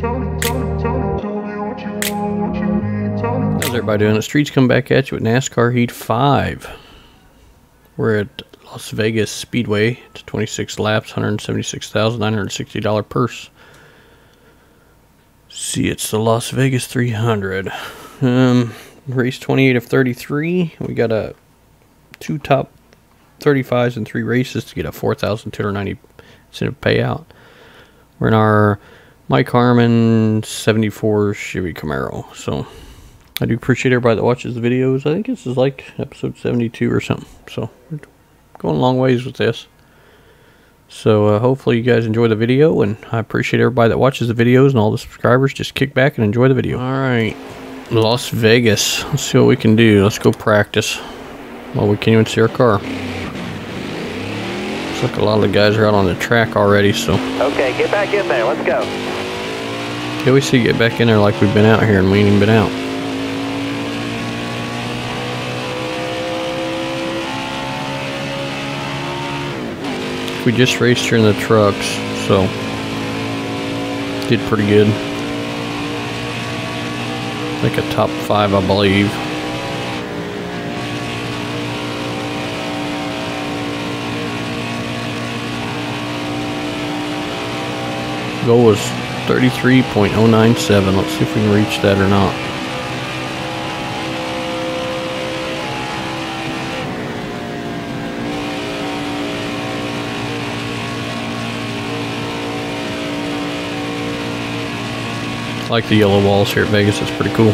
How's everybody doing? The Streetz come back at you with NASCAR Heat 5. We're at Las Vegas Speedway. It's 26 laps, $176,960 purse. See, it's the Las Vegas 300. Um, race 28 of 33. We got a two top 35s and three races to get a 4,290 incentive payout. We're in our Mike Harmon 74 Chevy Camaro. So I do appreciate everybody that watches the videos. I think this is like episode 72 or something. So we're going a long ways with this. So uh, hopefully you guys enjoy the video, and I appreciate everybody that watches the videos and all the subscribers. Just kick back and enjoy the video. All right, Las Vegas. Let's see what we can do. Let's go practice. Well, we can't even see our car. Looks like a lot of the guys are out on the track already, so. Okay, get back in there. Let's go. Yeah, we see get back in there like we've been out here and we ain't even been out. We just raced here in the trucks, so did pretty good. Like a top five, I believe. Goal was 33.097. Let's see if we can reach that or not. I like the yellow walls here at Vegas. It's pretty cool.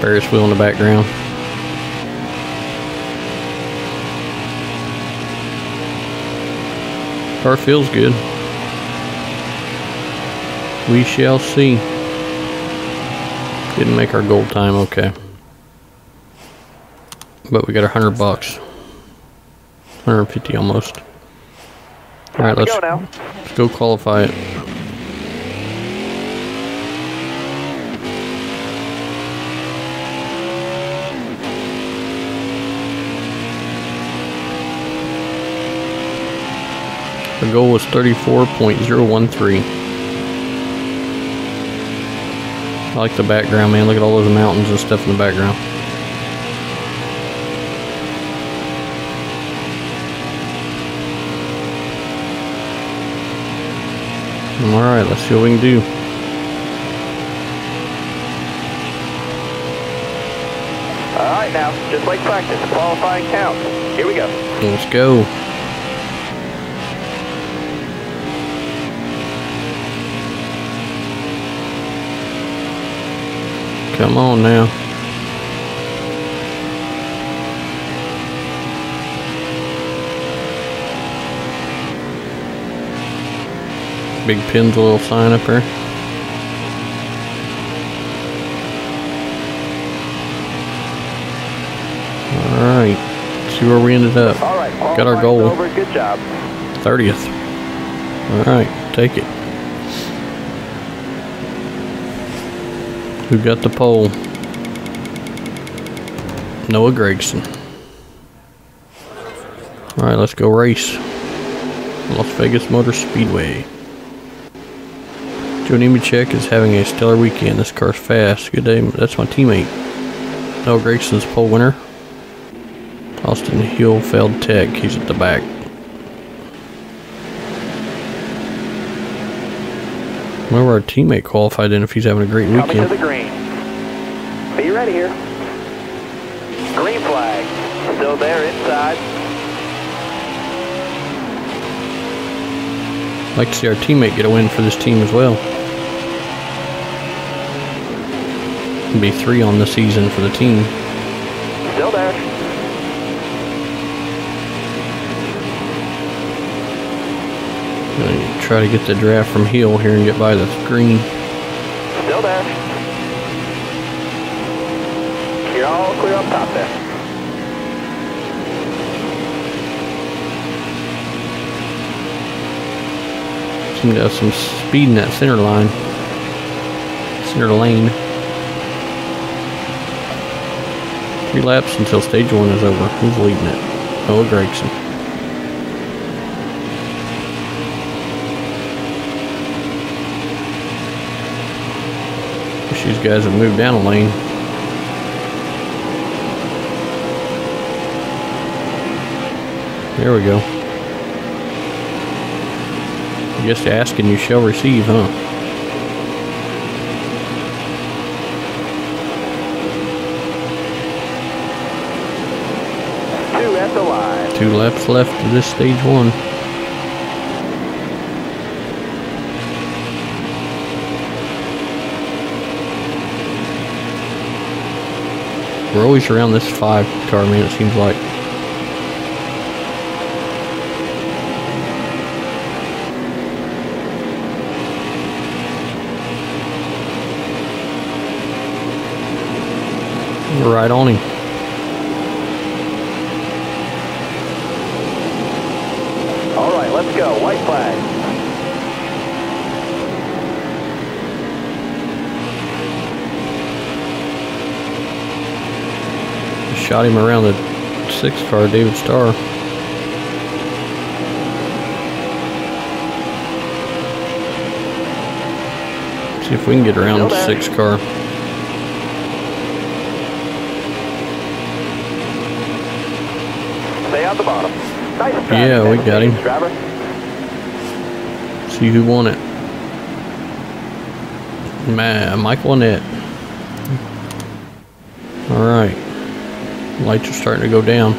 Ferris wheel in the background. Car feels good. We shall see. Didn't make our goal time, okay. But we got a hundred bucks. 150 almost. Alright, let's, go let's go qualify it. The goal was 34.013. I like the background, man. Look at all those mountains and stuff in the background. Alright, let's see what we can do. All right now, just like practice, qualifying counts. Here we go. Let's go. Come on now. Big pin's a little sign up there. Alright. See where we ended up. All right, Got our goal. Over. Good job. 30th. Alright, take it. Who got the pole? Noah Gragson. Alright, let's go race. Las Vegas Motor Speedway. Joe Nemechek is having a stellar weekend. This car's fast. Good day. That's my teammate. Noah Gragson's pole winner. Austin Hill failed Tech. He's at the back. Remember our teammate qualified in if he's having a great Coming to weekend. the green. Be ready here. Green flag. Still there inside. like to see our teammate get a win for this team as well. Be three on the season for the team. Still there. Gonna try to get the draft from Hill here and get by the green. Still there. You're all clear up top there. Seem to have some speed in that center line. Center lane. Three laps until stage one is over. Who's leading it? Noah Gragson. Wish these guys would move down a lane. There we go. Just asking you shall receive, huh? Two at the. Two laps left of this stage one. We're always around this five car, man, it seems like. We're right on him. All right, let's go. White flag. Shot him around the six car, David Starr. See if we can get around the six car. Stay on the bottom. Nice Yeah, we got him. Driver. See who won it. Man, Michael Annett. All right. Lights are starting to go down.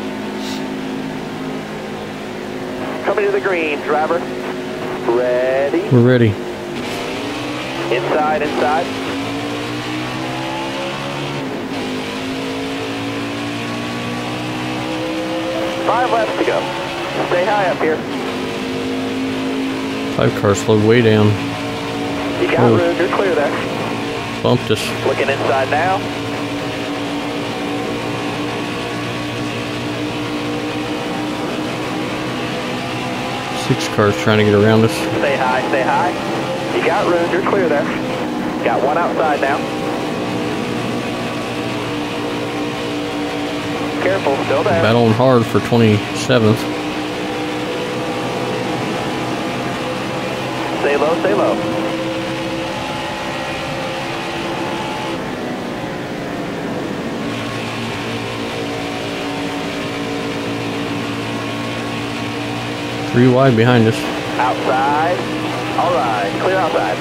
Coming to the green, driver. Ready. We're ready. Inside, inside. Five laps to go. Stay high up here. Five car slowed way down. You got Oh. room. You're clear there. Bumped us. Looking inside now. Six cars trying to get around us. Stay high, stay high. You got room. You're clear there. Got one outside now. Careful, still there. Battling hard for 27th. Stay low, stay low. Three wide behind us. Outside. All right, clear outside.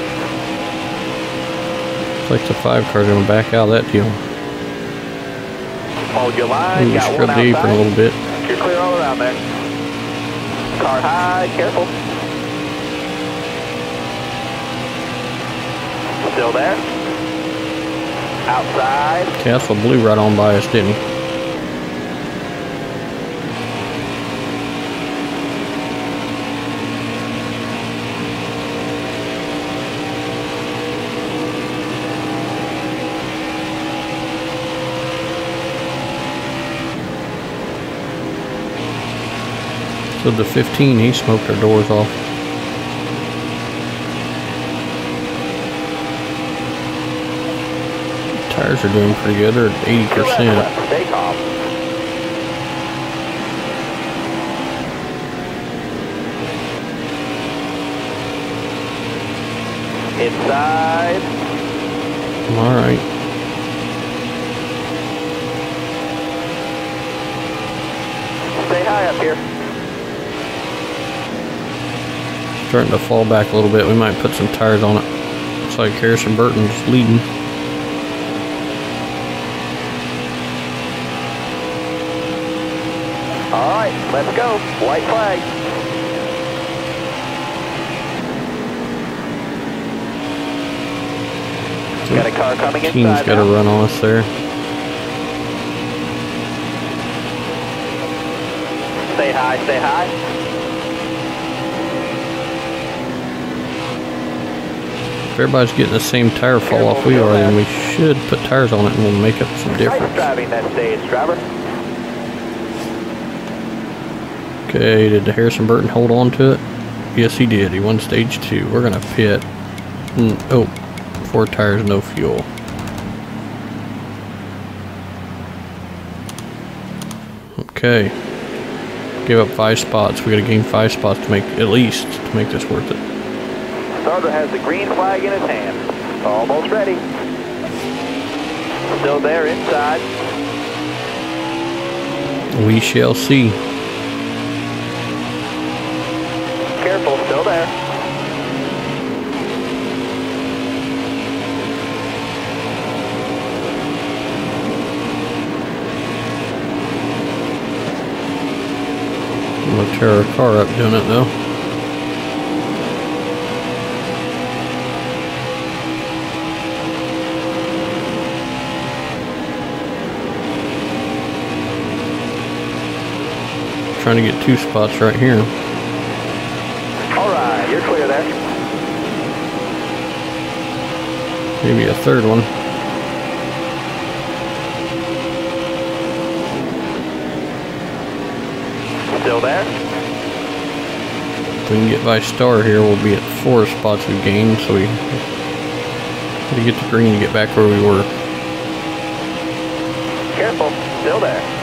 Looks like the five car's gonna back out of that deal. Hold your line. Got one scrub the apron a little bit. You're clear all around there. Car high, careful. Still there. Outside. Castle blew right on by us, didn't he? So the 15, he smoked our doors off. Tires are doing pretty good. They're at 80%. left. Stay calm. Inside. All right. Stay high up here. Starting to fall back a little bit. We might put some tires on it. Looks like Harrison Burton's leading. All right, let's go. White flag. Got a car coming inside Team's got a run on us there. Stay high, stay high. If everybody's getting the same tire fall off we are, then we should put tires on it and we'll make up some Nice difference. driving that stage, driver. Okay, did Harrison Burton hold on to it? Yes, he did. He won stage two. We're gonna pit. Mm, oh, four tires, no fuel. Okay. Give up five spots. We gotta gain five spots to make, at least, to make this worth it. Starter has the green flag in his hand. Almost ready. Still there inside. We shall see. Careful, still there. I'm gonna tear our car up doing it though. Trying to get two spots right here. All right, you're clear there. Maybe a third one. Still there. If we can get by Starr here, we'll be at four spots we've gained, so we gotta get to green to get back where we were. Careful, still there.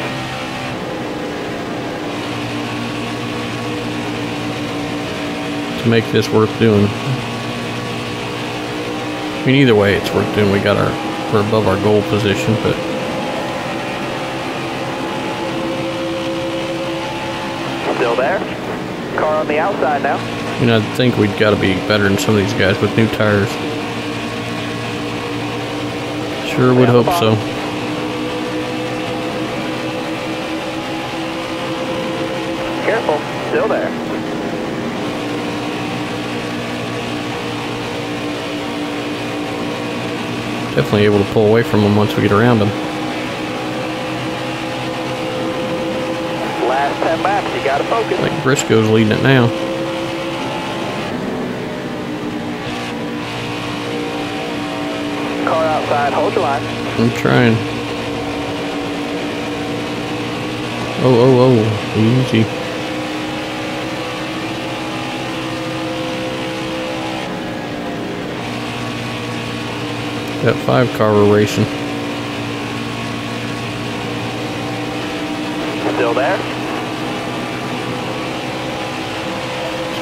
To make this worth doing. I mean, either way, it's worth doing. We got our, we're above our goal position, but Still there. Car on the outside now. you know, I think we'd got to be better than some of these guys with new tires. Sure would hope so. Careful, still there. Definitely able to pull away from them once we get around them. Last 10 laps, you gotta focus. I think Briscoe's leading it now. Car outside, hold your line. I'm trying. Oh, oh, oh. Easy. That five car we're racing. Still there.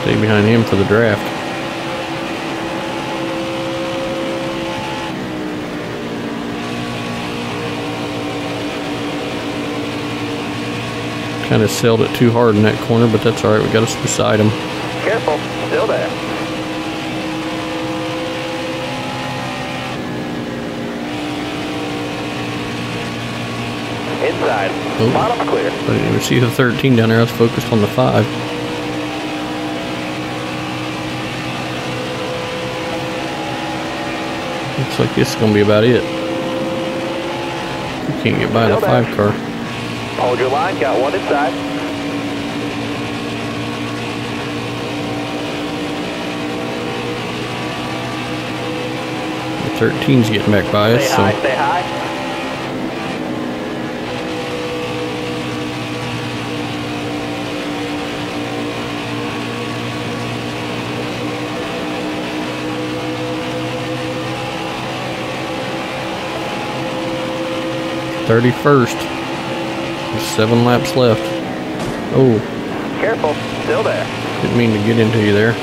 Stay behind him for the draft. Kind of sailed it too hard in that corner, but that's alright. We got us beside him. Careful, still there. Inside. Oh. Bottom's clear. I didn't even see the 13 down there. I was focused on the 5. Looks like this is going to be about it. We can't get by the Still 5 car. Hold your line, got one inside. The 13's getting back by us, Stay so high, stay high. thirty-first. Seven laps left. Oh, Careful, still there. didn't mean to get into you there.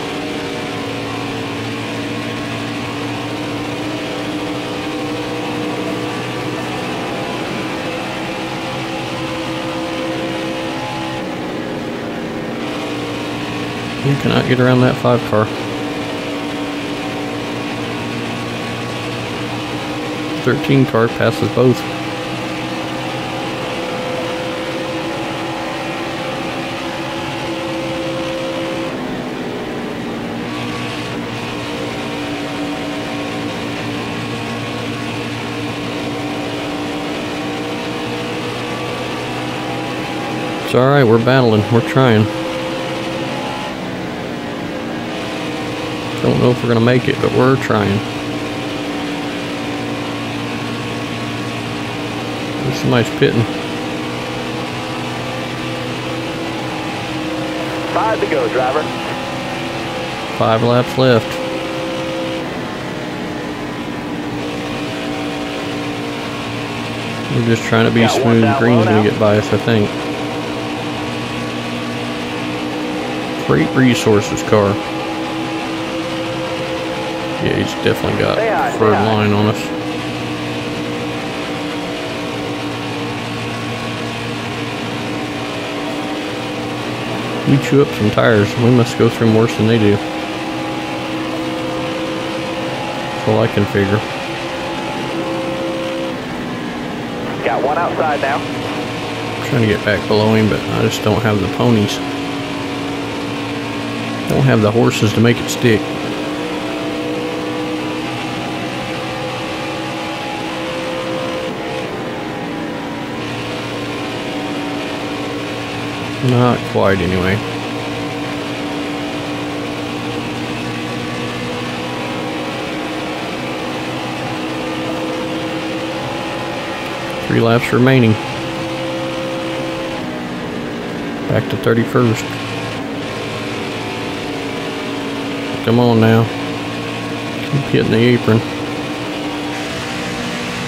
You cannot get around that five car. Thirteen car passes both. It's alright, we're battling, we're trying. Don't know if we're gonna make it, but we're trying. There's somebody's pitting. Five to go, driver. Five laps left. We're just trying to be Got smooth. Green's gonna now. get by us, I think. Great resources car. Yeah, he's definitely got third line on us. We chew up some tires. We must go through them worse than they do. That's all I can figure. Got one outside now. I'm trying to get back below him, but I just don't have the ponies. Don't have the horses to make it stick. Not quite, anyway. Three laps remaining. Back to 31st. Come on now. Keep hitting the apron.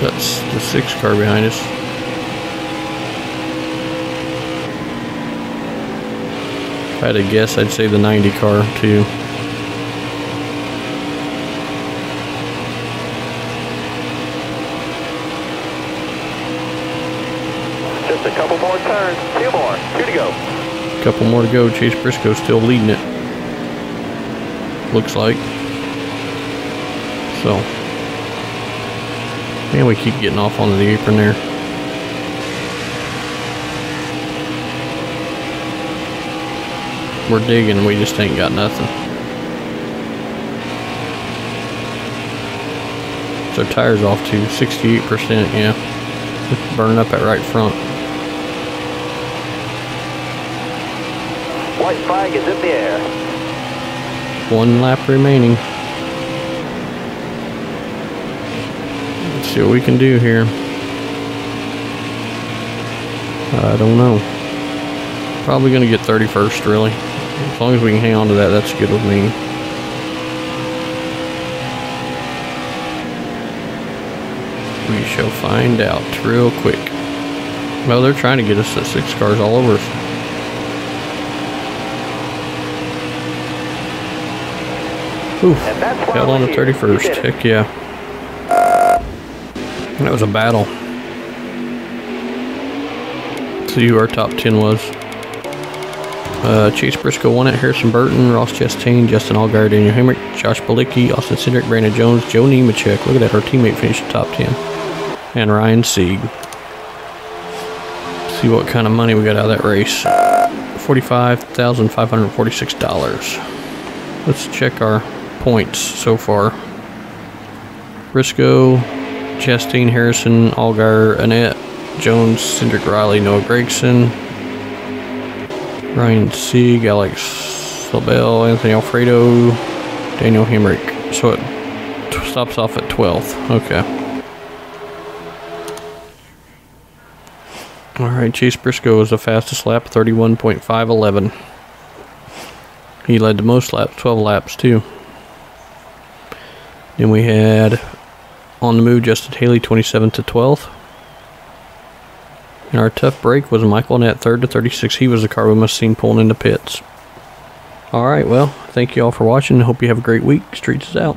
That's the six car behind us. If I had to guess, I'd say the 90 car too. Just a couple more turns. Two more. Two to go. Couple more to go. Chase Briscoe still leading it. Looks like. So. Man, we keep getting off onto the apron there. We're digging, we just ain't got nothing. So tires off to 68%, yeah. Burning up at right front. White flag is in the air. One lap remaining. Let's see what we can do here. I don't know. Probably going to get 31st, really. As long as we can hang on to that, that's good with me. We shall find out real quick. Well, they're trying to get us at six cars all over us. Oof. And that's why Held on the 31st. Heck yeah. That was a battle. See who our top 10 was. Uh, Chase Briscoe won it. Harrison Burton, Ross Chastain, Justin Allgaier, Daniel Hemric, Josh Bilicki, Austin Cindric, Brandon Jones, Joe Nemechek. Look at that. Our teammate finished top 10. And Ryan Sieg. See what kind of money we got out of that race. $45,546. Let's check our points so far. Briscoe, Chastain, Harrison, Allgaier, Annett, Jones, Cindric Riley, Noah Gragson, Ryan Sieg, Alex LaBelle, Anthony Alfredo, Daniel Hemric. So it stops off at 12th. Okay. Alright, Chase Briscoe was the fastest lap, 31.511. He led the most laps, 12 laps too. Then we had on the move Justin Haley, 27 to 12th. And our tough break was Michael Annett, 3rd to 36. He was the car we must have seen pulling into pits. Alright, well, thank you all for watching. Hope you have a great week. Streetz is out.